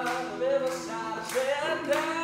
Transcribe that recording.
the riverside, sitting down.